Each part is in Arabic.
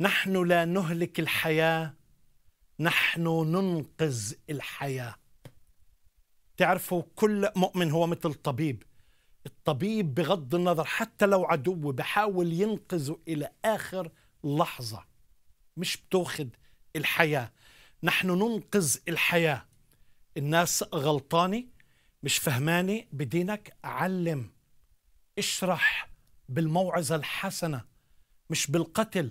نحن لا نهلك الحياة نحن ننقذ الحياة. تعرفوا كل مؤمن هو مثل طبيب. الطبيب بغض النظر حتى لو عدو بحاول ينقذه إلى آخر لحظة. مش بتاخذ الحياة. نحن ننقذ الحياة. الناس غلطانة مش فهماني بدينك. علم اشرح بالموعظة الحسنة مش بالقتل.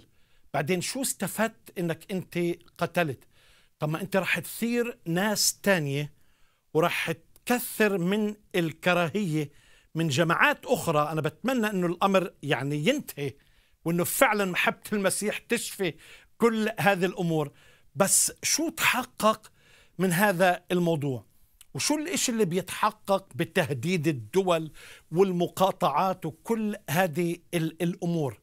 بعدين شو استفدت إنك أنت قتلت؟ طب ما أنت رح تثير ناس تانية ورح تكثر من الكراهية من جماعات أخرى. أنا بتمنى أنه الأمر يعني ينتهي وأنه فعلا محبة المسيح تشفي كل هذه الأمور. بس شو تحقق من هذا الموضوع؟ وشو الإشي اللي بيتحقق بتهديد الدول والمقاطعات وكل هذه الأمور؟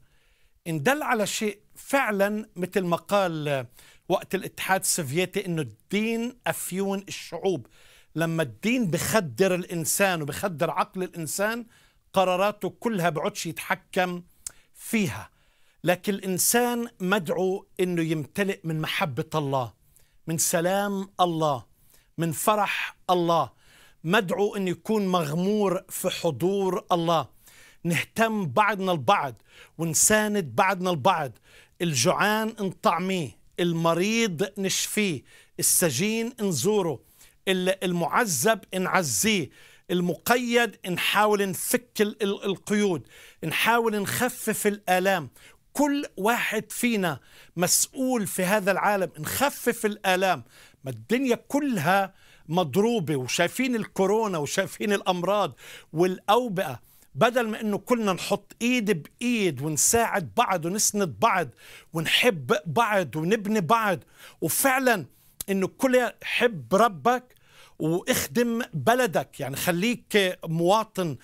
إن دل على شيء فعلا مثل ما قال وقت الاتحاد السوفيتي إنه الدين أفيون الشعوب. لما الدين بخدر الإنسان وبخدر عقل الإنسان قراراته كلها بعدش يتحكم فيها. لكن الإنسان مدعو إنه يمتلئ من محبة الله من سلام الله من فرح الله. مدعو إنه يكون مغمور في حضور الله. نهتم بعضنا البعض ونساند بعضنا البعض الجوعان نطعميه المريض نشفيه السجين نزوره المعذب نعزيه المقيد نحاول نفك القيود نحاول نخفف الآلام. كل واحد فينا مسؤول في هذا العالم نخفف الآلام. ما الدنيا كلها مضروبة وشايفين الكورونا وشايفين الأمراض والأوبئة. بدل ما إنه كلنا نحط إيد بإيد ونساعد بعض ونسند بعض ونحب بعض ونبني بعض وفعلا إنه كل حب ربك واخدم بلدك. يعني خليك مواطن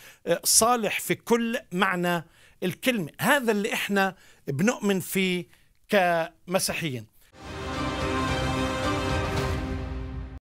صالح في كل معنى الكلمة. هذا اللي إحنا بنؤمن فيه كمسيحيين.